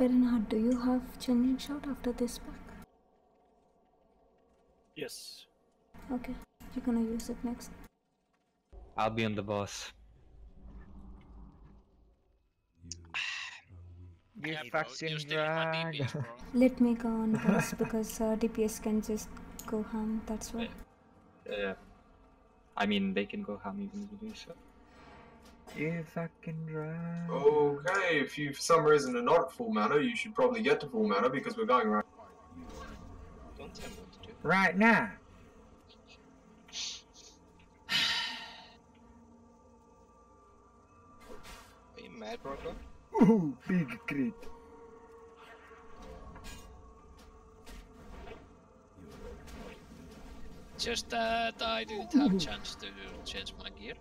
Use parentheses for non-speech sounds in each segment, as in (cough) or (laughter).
Bernard, do you have changing shot after this pack? Yes. Okay, you're gonna use it next. I'll be on the boss. You Yeah, bro, fucking you're stealing my drag. DPS. (laughs) Let me go on boss (laughs) because uh, DPS can just go ham, that's why. Yeah. I mean, they can go ham even with me, so. You fucking drag. Okay, if you for some reason are not at full mana, you should probably get to full mana because we're going right. Don't tell me what to do. Right now. Are you mad, bro? bro? Ooh, big crit. Just that I didn't have a chance to change my gear.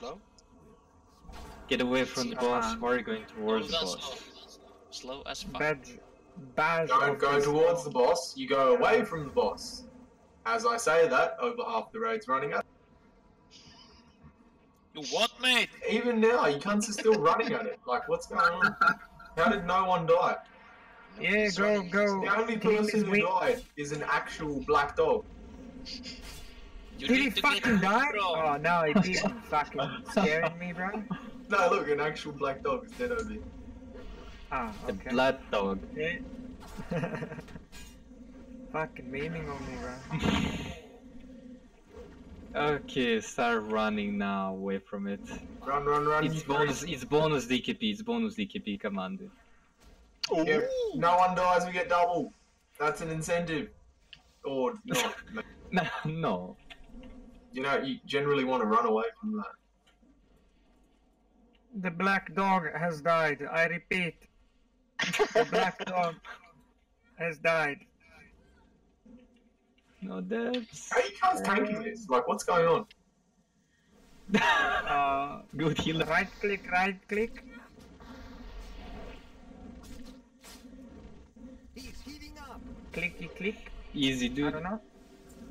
Are you slow? Get away from the boss, Uh, why are you going towards the Oh, boss? slow. Slow as fuck. Badge. Badge. Don't go towards the boss, you go away from the boss. As I say that, over half the raid's running at You what, mate? Even now, you cunts are still running at it. Like, what's going on? How did no one die? Yeah, go, Sorry. go. The only person who died is an actual black dog. You Did he need to get fucking die? Oh no, he (laughs) didn't. fucking scaring me, bro. No, look, an actual black dog is dead over here. Ah, The okay. blood dog. Yeah. (laughs) fucking memeing on me, bro. Okay, start running now away from it. Run, run, run. It's bonus, it's bonus DKP, it's bonus DKP, come on dude. Yeah, no one dies, we get double. That's an incentive. Or not. (laughs) No, no. You know, you generally want to run away from that. The black dog has died. I repeat. The black (laughs) dog has died. No deaths. How you guys tanking this? Like, what's going on? Uh, (laughs) Good healer. right click, right click. He's healing up. Clicky click. Easy dude. I don't know.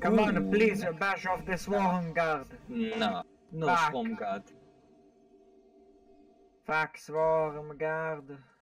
Come on, please bash off the swarm guard. No, no Fuck. swarm god. Fuck swarm guard.